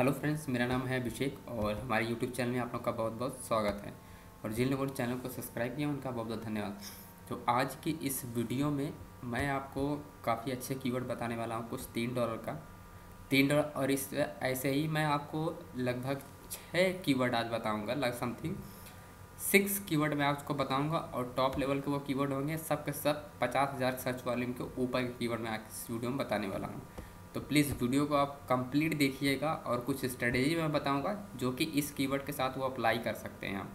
Hello friends, मेरा नाम है अभिषेक और हमारे यूट्यूब चैनल में आप लोग का बहुत बहुत स्वागत है। और जिन लोगों ने चैनल को सब्सक्राइब किया, उनका बहुत बहुत धन्यवाद। तो आज की इस वीडियो में मैं आपको काफ़ी अच्छे कीवर्ड बताने वाला हूँ कुछ तीन डॉलर का। तीन डॉलर और इस ऐसे ही मैं आपको लगभग छः कीवर्ड आज बताऊँगा, लग समथिंग। सिक्स कीवर्ड मैं आपको बताऊँगा और टॉप लेवल के वो कीवर्ड होंगे सब के सब पचास हज़ार सर्च वॉल्यूम के ऊपर के कीवर्ड मैं आज इस वीडियो में बताने वाला हूँ। तो प्लीज़ वीडियो को आप कंप्लीट देखिएगा और कुछ स्ट्रेटेजी मैं बताऊँगा जो कि इस कीवर्ड के साथ वो अप्लाई कर सकते हैं आप।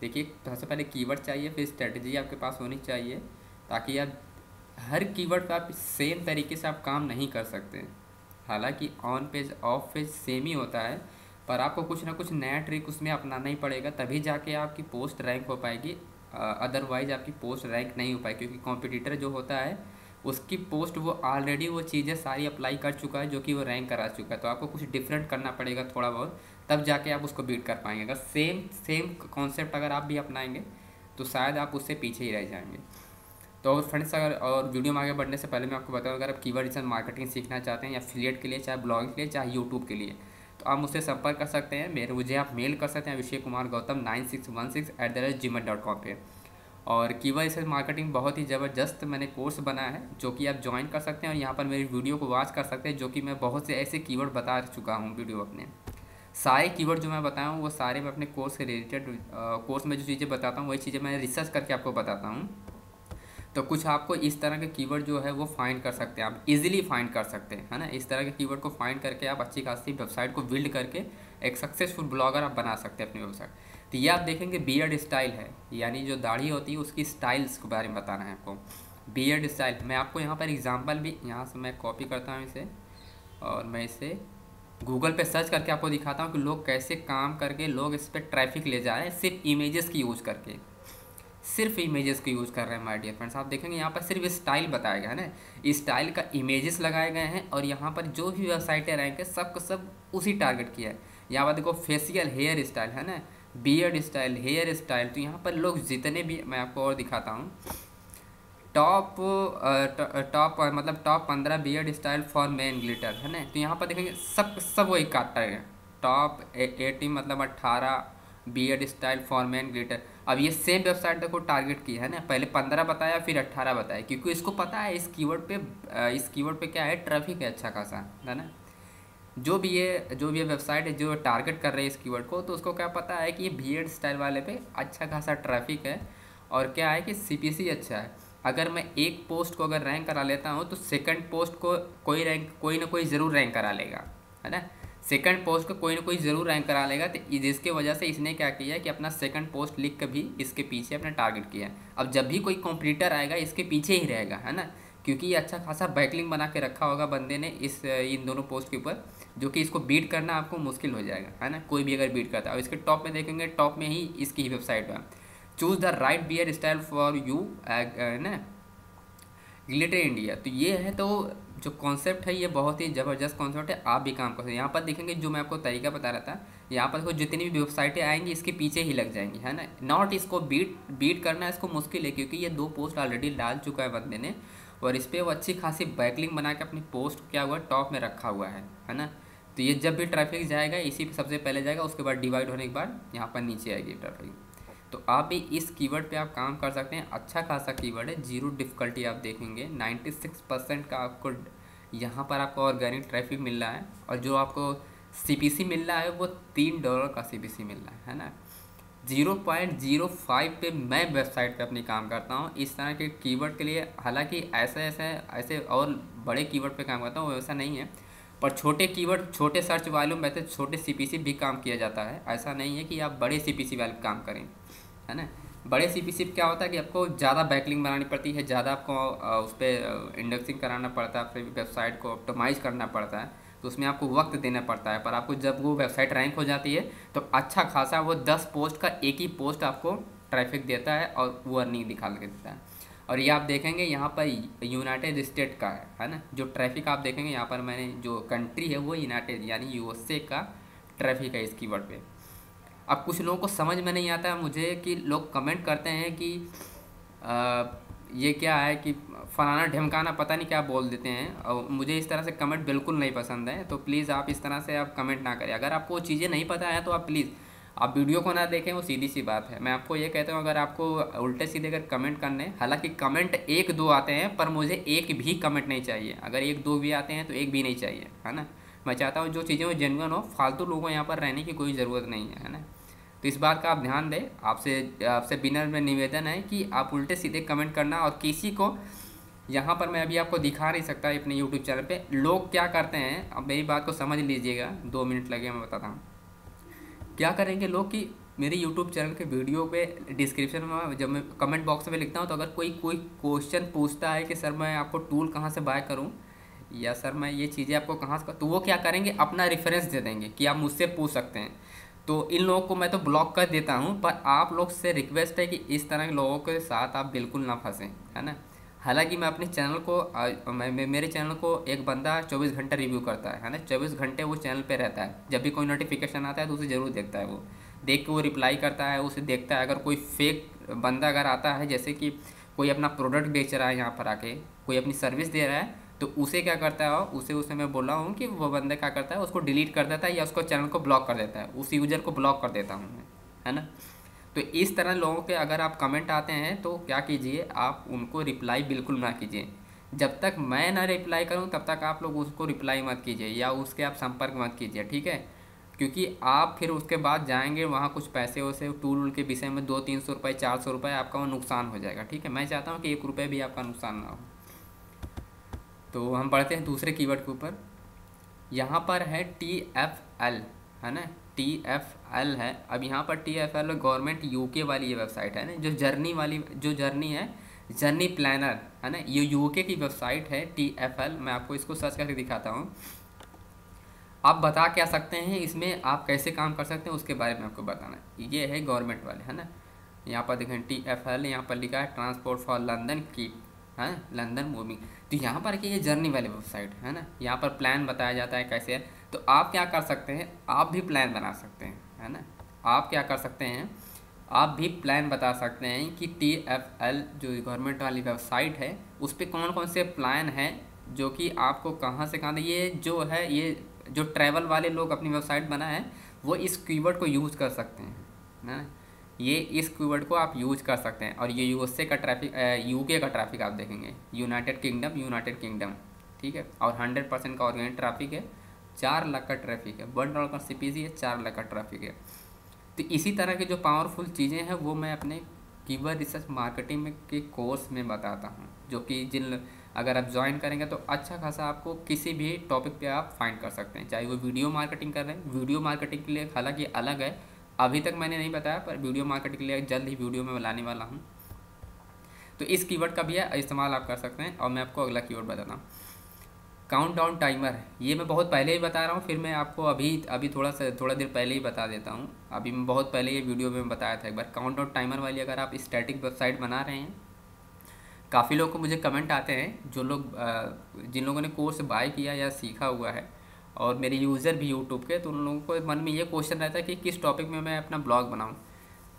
देखिए सबसे पहले कीवर्ड चाहिए, फिर स्ट्रेटेजी आपके पास होनी चाहिए ताकि आप हर कीवर्ड पर आप सेम तरीके से आप काम नहीं कर सकते हालाँकि on page off page same ही होता है, पर आपको कुछ ना कुछ नया ट्रिक उसमें अपनाना ही पड़ेगा, तभी जाके आपकी पोस्ट रैंक हो पाएगी अदरवाइज़ आपकी पोस्ट रैंक नहीं हो पाएगी, क्योंकि कॉम्पिटिटर जो होता है उसकी पोस्ट वो ऑलरेडी वो चीज़ें सारी अप्लाई कर चुका है, जो कि वो रैंक करा चुका है। तो आपको कुछ डिफरेंट करना पड़ेगा थोड़ा बहुत, तब जाके आप उसको बीट कर पाएँगे। अगर सेम सेम कॉन्सेप्ट अगर आप भी अपनाएँगे तो शायद आप उससे पीछे ही रह जाएँगे। तो फ्रेंड्स अगर, और वीडियो में आगे बढ़ने से पहले मैं आपको बताऊँ, अगर आप कीवर्ड मार्केटिंग सीखना चाहते हैं या फिलियट के लिए, चाहे ब्लॉगिंग के लिए, चाहे यूट्यूब के लिए तो आप मुझसे संपर्क कर सकते हैं। मेरे, मुझे आप मेल कर सकते हैं Abhishek Kumar Gautam nine six one six eight the rate G mail dot com पर और कीवर्ड रिसर्च मार्केटिंग बहुत ही ज़बरदस्त मैंने कोर्स बनाया है, जो कि आप ज्वाइन कर सकते हैं और यहाँ पर मेरी वीडियो को वॉच कर सकते हैं, जो कि मैं बहुत से ऐसे कीवर्ड बता चुका हूँ वीडियो अपने। सारे कीवर्ड जो मैं बताया हूँ वो सारे मैं अपने कोर्स के रिलेटेड कोर्स में जो चीज़ें बताता हूँ, वही चीज़ें मैं रिसर्च करके आपको बताता हूँ। तो कुछ आपको इस तरह के कीवर्ड जो है, वो फाइंड कर सकते हैं, आप इजीली फाइंड कर सकते हैं, है ना? इस तरह के कीवर्ड को फाइंड करके आप अच्छी खासी वेबसाइट को बिल्ड करके एक सक्सेसफुल ब्लॉगर आप बना सकते हैं अपनी वेबसाइट तो ये आप देखेंगे बियर्ड स्टाइल है। यानी जो दाढ़ी होती है, उसकी स्टाइल्स के बारे में बताना है आपको। बियर्ड स्टाइल मैं आपको यहाँ पर एग्ज़ाम्पल भी, यहाँ से मैं कॉपी करता हूँ इसे और मैं इसे गूगल पे सर्च करके आपको दिखाता हूँ कि लोग कैसे काम करके, लोग इस पर ट्रैफ़िक ले जा रहे हैं सिर्फ़ इमेजेस की यूज़ करके। सिर्फ़ इमेजेस को यूज़ कर रहे हैं माय डियर फ्रेंड्स आप देखेंगे यहाँ पर सिर्फ़ स्टाइल बताया गया है ना? स्टाइल का इमेजेस लगाए गए हैं और यहाँ पर जो भी वेबसाइटें है सब सब उसी टारगेट किया है। यहाँ पर देखो फेसियल हेयर स्टाइल है ना? बियर्ड स्टाइल हेयर स्टाइल तो यहाँ पर लोग जितने भी, मैं आपको और दिखाता हूँ। टॉप टॉप मतलब टॉप पंद्रह beard style for man Glitter है ना? तो यहाँ पर देखेंगे, सब सब वही काटा है। टॉप एटी मतलब अट्ठारह beard style for man Glitter अब ये सेम वेबसाइट देखो टारगेट की है ना? पहले पंद्रह बताया, फिर अट्ठारह बताया, क्योंकि इसको पता है, इस कीवर्ड पे इस कीवर्ड पे क्या है? ट्रैफ़िक है अच्छा खासा, है ना? जो भी ये, जो भी ये वेबसाइट है, जो टारगेट कर रहे हैं इस कीवर्ड को तो उसको क्या पता है कि ये बियर्ड स्टाइल वाले पे अच्छा खासा ट्रैफ़िक है और क्या है कि सी अच्छा है। अगर मैं एक पोस्ट को अगर रैंक करा लेता हूँ तो सेकंड पोस्ट को कोई रैंक कोई ना कोई ज़रूर रैंक करा लेगा, है ना? सेकंड पोस्ट को कोई ना कोई ज़रूर रैंक करा लेगा तो जिसके वजह से इसने क्या किया कि अपना सेकंड पोस्ट लिख कर भी इसके पीछे अपना टारगेट किया अब जब भी कोई कॉम्पिटिटर आएगा, इसके पीछे ही रहेगा, है ना? क्योंकि ये अच्छा खासा बैकलिंग बना के रखा होगा बंदे ने इस, इन दोनों पोस्ट के ऊपर। जो कि इसको बीट करना आपको मुश्किल हो जाएगा, है ना? कोई भी अगर बीट करता है। और इसके टॉप में देखेंगे टॉप में ही इसकी ही वेबसाइट है choose the right beard style for you ना? ग्लिटर इंडिया तो ये है तो जो कॉन्सेप्ट है, ये बहुत ही ज़बरदस्त कॉन्सेप्ट है। आप भी काम कर। सकते हैं यहाँ पर देखेंगे, जो मैं आपको तरीका बता रहा था, यहाँ पर देखो, जितनी भी वेबसाइटें आएँगी, इसके पीछे ही लग जाएँगी, है ना? नॉट इसको बीट बीट करना इसको मुश्किल है, क्योंकि ये दो पोस्ट ऑलरेडी डाल चुका है बंदे ने। और इस पर वो अच्छी खासी बैकलिंग बना के अपनी पोस्ट क्या हुआ, टॉप में रखा हुआ है है ना? तो ये जब भी ट्रैफ़िक जाएगा, इसी पे सबसे पहले जाएगा, उसके बाद डिवाइड होने के बाद यहाँ पर नीचे आएगी ट्रैफ़िक। तो आप भी इस कीवर्ड पे आप काम कर सकते हैं अच्छा खासा कीवर्ड है, ज़ीरो डिफ़िकल्टी आप देखेंगे 96 परसेंट का आपको यहाँ पर आपको ऑर्गेनिक ट्रैफ़िक मिल रहा है, और जो आपको सीपीसी मिल रहा है, वो तीन डॉलर का सीपीसी मिल रहा है है ना? ज़ीरो पॉइंट ज़ीरो फाइव पे मैं वेबसाइट पे अपनी काम करता हूँ। इस तरह के कीवर्ड के लिए, हालाँकि ऐसे ऐसे ऐसे और बड़े कीवर्ड पे काम करता हूँ, वैसा नहीं है। पर छोटे कीवर्ड, छोटे सर्च वालों में वैसे छोटे सीपीसी भी काम किया जाता है। ऐसा नहीं है कि आप बड़े सीपीसी वाले काम करें, है ना? बड़े सी पी क्या होता है कि आपको ज़्यादा बैकलिंग बनानी पड़ती है, ज़्यादा आपको उस पर इंडेक्सिंग कराना पड़ता है, फिर वेबसाइट को ऑप्टोमाइज करना पड़ता है। तो उसमें आपको वक्त देना पड़ता है। पर आपको जब वो वेबसाइट रैंक हो जाती है तो अच्छा खासा वो दस पोस्ट का एक ही पोस्ट आपको ट्रैफ़िक देता है और वो अर्निंग निकाल के देता है। और ये आप देखेंगे यहाँ पर यूनाइटेड स्टेट का है है ना? जो ट्रैफ़िक आप देखेंगे, यहाँ पर मैंने जो कंट्री है वो यूनाइटेड, यानी यूएसए का ट्रैफ़िक है इस कीवर्ड पे। अब कुछ लोगों को समझ में नहीं आता मुझे कि लोग कमेंट करते हैं कि ये क्या है कि फलाना ढमकाना पता नहीं क्या बोल देते हैं और मुझे इस तरह से कमेंट बिल्कुल नहीं पसंद है तो प्लीज़ आप इस तरह से आप कमेंट ना करें। अगर आपको वो चीज़ें नहीं पता है तो आप प्लीज़ आप वीडियो को ना देखें, वो सीधी सी बात है। मैं आपको ये कहता हूँ, अगर आपको उल्टे सीधे अगर कमेंट करने हालाँकि कमेंट एक दो आते हैं, पर मुझे एक भी कमेंट नहीं चाहिए। अगर एक दो भी आते हैं तो एक भी नहीं चाहिए, है ना? मैं चाहता हूँ जो चीज़ें वो जेनवन हो, फालतू लोगों यहाँ पर रहने की कोई ज़रूरत नहीं है है ना? तो इस बात का आप ध्यान दें। आपसे आपसे बिनर में निवेदन है कि आप उल्टे सीधे कमेंट करना और किसी को यहाँ पर मैं अभी आपको दिखा नहीं सकता अपने यूट्यूब चैनल पे। लोग क्या करते हैं अब मेरी बात को समझ लीजिएगा। दो मिनट लगे मैं बताता हूँ। क्या करेंगे लोग कि मेरे यूट्यूब चैनल के वीडियो पे डिस्क्रिप्शन में, जब मैं कमेंट बॉक्स में लिखता हूँ तो अगर कोई कोई क्वेश्चन पूछता है कि सर मैं आपको टूल कहाँ से बाय करूँ, या सर मैं ये चीज़ें आपको कहाँ से तो वो क्या करेंगे? अपना रेफरेंस दे देंगे कि आप मुझसे पूछ सकते हैं। तो इन लोगों को मैं तो ब्लॉक कर देता हूँ, पर आप लोग से रिक्वेस्ट है कि इस तरह के लोगों के साथ आप बिल्कुल ना फंसें, है ना? हालाँकि मैं अपने चैनल को मैं मेरे चैनल को एक बंदा चौबीस घंटे रिव्यू करता है है ना? चौबीस घंटे वो चैनल पे रहता है। जब भी कोई नोटिफिकेशन आता है तो उसे ज़रूर देखता है वो। देख के वो रिप्लाई करता है, उसे देखता है। अगर कोई फेक बंदा अगर आता है, जैसे कि कोई अपना प्रोडक्ट बेच रहा है यहाँ पर आके, कोई अपनी सर्विस दे रहा है तो उसे क्या करता है उसे उसे मैं बोला हूँ कि वो बंदा क्या करता है, उसको डिलीट कर देता है या उसको चैनल को ब्लॉक कर देता है। उस यूज़र को ब्लॉक कर देता हूँ मैं, है ना? तो इस तरह लोगों के अगर आप कमेंट आते हैं तो क्या कीजिए, आप उनको रिप्लाई बिल्कुल ना कीजिए। जब तक मैं ना रिप्लाई करूँ, तब तक आप लोग उसको रिप्लाई मत कीजिए या उसके आप संपर्क मत कीजिए, ठीक है? क्योंकि आप फिर उसके बाद जाएँगे, वहाँ कुछ पैसे वैसे टूल के विषय में दो तीन सौ रुपये चार सौ रुपये आपका वो नुकसान हो जाएगा, ठीक है? मैं चाहता हूँ कि एक रुपये भी आपका नुकसान ना हो। तो हम बढ़ते हैं दूसरे कीवर्ड के ऊपर। यहाँ पर है टी एफ़ एल है ना? टी एफ़ एल है। अब यहाँ पर T F L government UK वाली ये वेबसाइट है ना? जो जर्नी वाली, जो जर्नी है जर्नी प्लानर है ना? ये यूके की वेबसाइट है टी एफ़ एल मैं आपको इसको सर्च करके दिखाता हूँ। आप बता क्या सकते हैं? इसमें आप कैसे काम कर सकते हैं? उसके बारे में आपको बताना ये है गवर्नमेंट वाले, है ना? यहाँ पर देखें टी एफ़ एल यहाँ पर लिखा है ट्रांसपोर्ट फॉर लंदन की। है लंदन मूविंग तो यहाँ पर कि ये जर्नी वाली वेबसाइट है ना? यहाँ पर प्लान बताया जाता है कैसे है। तो आप क्या कर सकते हैं, आप भी प्लान बना सकते हैं, है ना? आप क्या कर सकते हैं, आप भी प्लान बता सकते हैं कि टी एफ़ एल जो गवर्नमेंट वाली वेबसाइट है, उस पर कौन कौन से प्लान हैं, जो कि आपको कहाँ से कहाँ ये जो है, ये जो ट्रैवल वाले लोग अपनी वेबसाइट बनाए वो इस कीवर्ड को यूज़ कर सकते हैं, है ना? ये इस कीवर्ड को आप यूज़ कर सकते हैं और ये यूएसए का ट्रैफ़िक यूके का ट्रैफ़िक आप देखेंगे। यूनाइटेड किंगडम यूनाइटेड किंगडम, ठीक है? और हंड्रेड परसेंट का ऑर्गेनिक ट्रैफ़िक है, चार लाख का ट्रैफ़िक है वन डॉलर का सी है, चार लाख का ट्रैफ़िक है। तो इसी तरह की जो पावरफुल चीज़ें हैं, वो मैं अपने कीवर्ड रिसर्च मार्केटिंग में के कोर्स में बताता हूँ, जो कि जिन, अगर आप ज्वाइन करेंगे तो अच्छा खासा आपको किसी भी टॉपिक पे आप फाइंड कर सकते हैं, चाहे वो वीडियो मार्केटिंग कर रहे हैं। वीडियो मार्केटिंग के लिए हालाँकि अलग है अभी तक मैंने नहीं बताया, पर वीडियो मार्केट के लिए जल्द ही वीडियो में लाने वाला हूँ। तो इस कीवर्ड का भी इस्तेमाल आप कर सकते हैं, और मैं आपको अगला कीवर्ड बताता हूँ। काउंट डाउन टाइमर ये मैं बहुत पहले ही बता रहा हूँ, फिर मैं आपको अभी अभी थोड़ा सा, थोड़ा देर पहले ही बता देता हूँ। अभी मैं बहुत पहले ये वीडियो में बताया था एक बार। काउंट डाउन टाइमर वाली अगर आप स्टैटिक वेबसाइट बना रहे हैं, काफ़ी लोग को मुझे कमेंट आते हैं, जो लोग जिन लोगों ने कोर्स बाय किया या सीखा हुआ है और मेरे यूज़र भी यूट्यूब के तो उन लोगों को मन में ये क्वेश्चन रहता है कि किस टॉपिक में मैं अपना ब्लॉग बनाऊँ।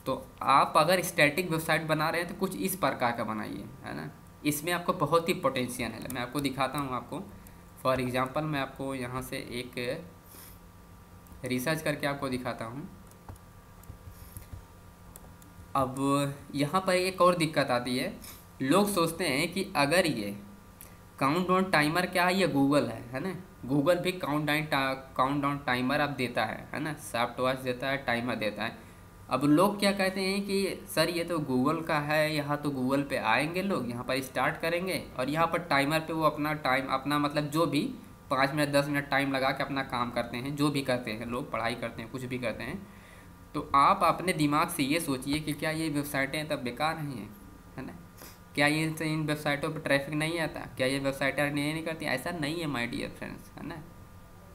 तो आप अगर स्टैटिक वेबसाइट बना रहे हैं तो कुछ इस प्रकार का बनाइए, है ना? इसमें आपको बहुत ही पोटेंशियल है। मैं आपको दिखाता हूँ आपको। फॉर एग्ज़ाम्पल मैं आपको यहाँ से एक रिसर्च करके आपको दिखाता हूँ। अब यहाँ पर एक और दिक्कत आती है। लोग सोचते हैं कि अगर ये काउंट डाउन टाइमर क्या है? ये गूगल है है ना? गूगल भी count down count down timer अब देता है है ना? सॉफ्ट वॉच देता है टाइमर देता है। अब लोग क्या कहते हैं कि, सर, ये तो गूगल का है, यहाँ तो गूगल पे आएँगे लोग, यहाँ पर स्टार्ट करेंगे और यहाँ पर टाइमर पे वो अपना टाइम अपना मतलब जो भी पाँच मिनट, दस मिनट टाइम लगा के अपना काम करते हैं, जो भी करते हैं, लोग पढ़ाई करते हैं, कुछ भी करते हैं तो आप अपने दिमाग से ये सोचिए कि क्या ये वेबसाइटें तब बेकार नहीं हैं, है ना? क्या ये इन वेबसाइटों पर ट्रैफ़िक नहीं आता? क्या ये वेबसाइटें नहीं, नहीं करती? ऐसा नहीं है माई डियर फ्रेंड्स है ना?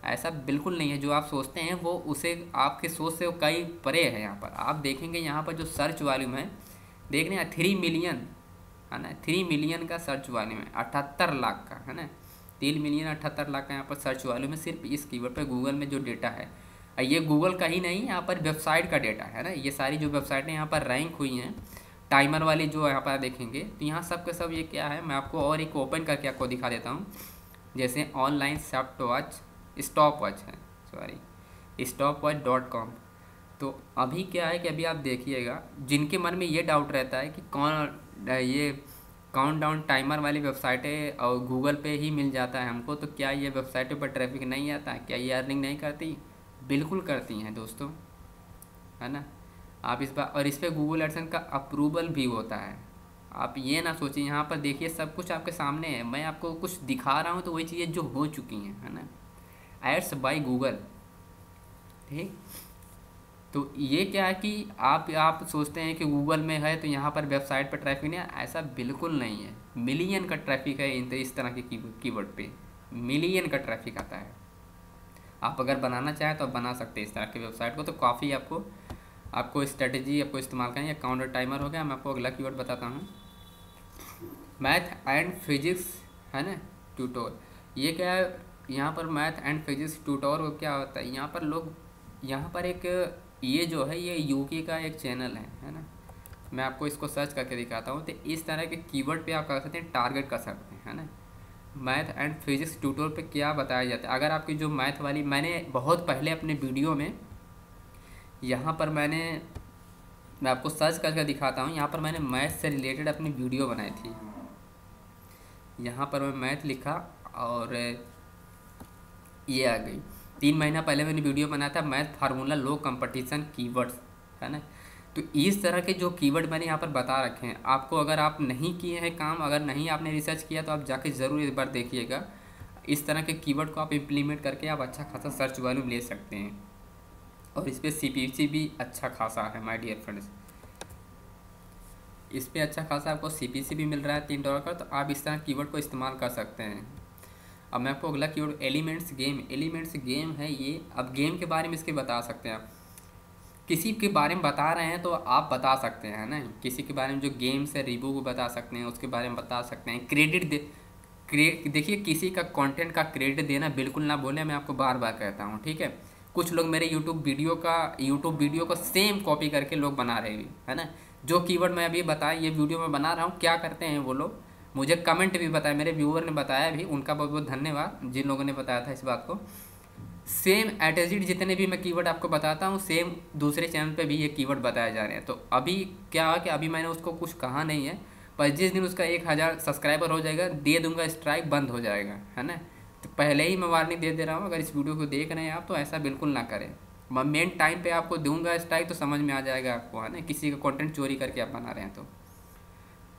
ऐसा बिल्कुल नहीं है। जो आप सोचते हैं वो उसे आपके सोच से वो कई परे है यहाँ पर। आप देखेंगे यहाँ पर जो सर्च वॉल्यूम है देख रहे हैं थ्री मिलियन है ना? थ्री मिलियन का सर्च वॉल्यूम है अठहत्तर लाख का है ना? तीन मिलियन अठहत्तर लाख का यहाँ पर सर्च वॉल्यूम है सिर्फ़ इस कीवर्ड पर गूगल में जो डेटा है। ये गूगल का ही नहीं यहाँ पर वेबसाइट का डेटा है ना? ये सारी जो वेबसाइटें यहाँ पर रैंक हुई हैं। टाइमर वाली जो यहाँ पर देखेंगे तो यहाँ सब के सब ये क्या है, मैं आपको और एक ओपन करके आपको दिखा देता हूँ। जैसे online soft watch stop watch है sorry stop watch dot com तो अभी क्या है कि अभी आप देखिएगा, जिनके मन में ये डाउट रहता है कि कौन, ये काउंट डाउन टाइमर वाली वेबसाइटें और गूगल पे ही मिल जाता है हमको तो क्या ये वेबसाइटों पर ट्रैफ़िक नहीं आता, क्या ये अर्निंग नहीं करती? बिल्कुल करती हैं दोस्तों, है ना? आप इस बार और इस पर गूगल एडसन का अप्रूवल भी होता है। आप ये ना सोचिए यहाँ पर देखिए सब कुछ आपके सामने है। मैं आपको कुछ दिखा रहा हूँ तो वही चीज़ें जो हो चुकी हैं है ना? एड्स बाई गूगल ठीक? तो ये क्या है कि आप आप सोचते हैं कि गूगल में है तो यहाँ पर वेबसाइट पर ट्रैफ़िक नहीं है। ऐसा बिल्कुल नहीं है। मिलियन का ट्रैफ़िक है इन इस तरह के की, कीवर्ड पे। मिलियन का ट्रैफ़िक आता है। आप अगर बनाना चाहें तो आप बना सकते हैं इस तरह की वेबसाइट को। तो काफ़ी आपको आपको स्ट्रेटजी आपको इस्तेमाल करें, या काउंटर टाइमर हो गया, मैं आपको अगला कीवर्ड बताता हूँ। मैथ एंड फिजिक्स है ना? ट्यूटोर ये क्या है? यहाँ पर मैथ एंड फिजिक्स ट्यूटोर क्या होता है? यहाँ पर लोग, यहाँ पर एक, ये जो है, ये यूके का एक चैनल है है ना? मैं आपको इसको सर्च करके दिखाता हूँ। तो इस तरह के कीवर्ड पे आप कर सकते हैं टारगेट कर सकते हैं, है ना? मैथ एंड फिजिक्स ट्यूटोर पे क्या बताया जाता है? अगर आपकी जो मैथ वाली, मैंने बहुत पहले अपने वीडियो में यहाँ पर मैंने, मैं आपको सर्च करके दिखाता हूँ, यहाँ पर मैंने मैथ से रिलेटेड अपनी वीडियो बनाई थी। यहाँ पर मैं मैथ लिखा और ये आ गई। तीन महीना पहले मैंने वीडियो बनाया था math formula low competition keywords है ना? तो इस तरह के जो कीवर्ड मैंने यहाँ पर बता रखे हैं, आपको अगर आप नहीं किए हैं काम, अगर नहीं आपने रिसर्च किया तो आप जाके ज़रूर एक बार देखिएगा। इस तरह के कीवर्ड को आप इम्प्लीमेंट करके आप अच्छा खासा सर्च वैल्यू ले सकते हैं। और इस पर सी भी अच्छा खासा है माय डियर फ्रेंड्स इस पर अच्छा खासा आपको CPC भी मिल रहा है तीन डॉलर का तो आप इस तरह कीवर्ड को इस्तेमाल कर सकते हैं। अब मैं आपको अगला keyword elements game elements game है ये। अब गेम के बारे में इसके बता सकते हैं आप। किसी के बारे में बता रहे हैं तो आप बता सकते हैं ना? किसी के बारे में जो गेम्स है रिव्यू को बता सकते हैं, उसके बारे में बता सकते हैं। क्रेडिट दे क्रे देखिए किसी का कंटेंट का क्रेडिट देना बिल्कुल ना बोले, मैं आपको बार बार कहता हूँ, ठीक है? कुछ लोग मेरे यूट्यूब वीडियो का यूट्यूब वीडियो को सेम कॉपी करके लोग बना रहे हैं, है ना? जो कीवर्ड मैं अभी बताया ये वीडियो में बना रहा हूँ, क्या करते हैं वो लोग? मुझे कमेंट भी बताया मेरे व्यूअर ने बताया भी, उनका बहुत बहुत धन्यवाद, जिन लोगों ने बताया था इस बात को। सेम एटेजिट जितने भी मैं कीवर्ड आपको बताता हूँ सेम दूसरे चैनल पे भी ये कीवर्ड बताए जा रहे हैं। तो अभी क्या है कि अभी मैंने उसको कुछ कहा नहीं है, पर जिस दिन उसका एक हज़ार सब्सक्राइबर हो जाएगा, दे दूँगा स्ट्राइक बंद हो जाएगा, है ना? तो पहले ही मैं वार्निंग दे दे रहा हूँ, अगर इस वीडियो को देख रहे हैं आप तो ऐसा बिल्कुल ना करें। मैं मेन टाइम पे आपको दूँगा स्ट्राइक तो समझ में आ जाएगा आपको, है ना? किसी का कंटेंट चोरी करके आप बना रहे हैं तो।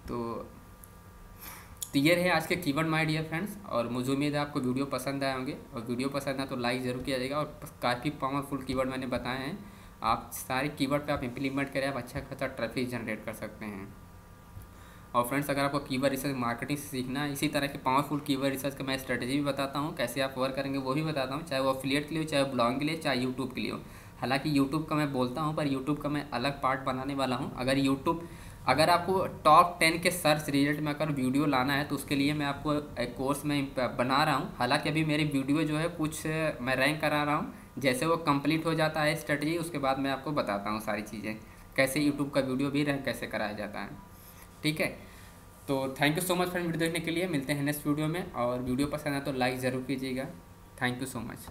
तो तो ये रहे आज के कीवर्ड माय डियर फ्रेंड्स और मुझे उम्मीद है आपको वीडियो पसंद आए होंगे। और वीडियो पसंद आए तो लाइक ज़रूर किया जाएगा, और काफ़ी पावरफुल कीवर्ड मैंने बताए हैं। आप सारे कीवर्ड पे आप इम्प्लीमेंट करें, आप अच्छा खासा ट्रैफ़िक जनरेट कर सकते हैं। और फ्रेंड्स, अगर आपको कीवर रिसर्च मार्केटिंग से सीखना है, इसी तरह के पावरफुल कीवर रिसर्च का मैं स्ट्रेटजी भी बताता हूँ, कैसे आप वर्क करेंगे वो भी बताता हूँ, चाहे वो अफिलियट के लिए चाहे ब्लॉग के लिए, चाहे यूट्यूब के लिए हो। हालाँकि यूट्यूब का मैं बोलता हूँ, पर यूट्यूब का मैं अलग पार्ट बनाने वाला हूँ। अगर यूट्यूब अगर आपको टॉप टेन के सर्च रिज़ल्ट में अगर वीडियो लाना है तो उसके लिए मैं आपको एक कोर्स में बना रहा हूँ। हालाँकि अभी मेरी वीडियो जो है, कुछ मैं रैंक करा रहा हूँ। जैसे वो कंप्लीट हो जाता है स्ट्रेटजी उसके बाद मैं आपको बताता हूँ सारी चीज़ें, कैसे यूट्यूब का वीडियो भी रैंक कैसे कराया जाता है। ठीक है? तो thank you so much friend video देखने के लिए, मिलते हैं नेक्स्ट वीडियो में, और वीडियो पसंद है तो लाइक ज़रूर कीजिएगा। Thank you so much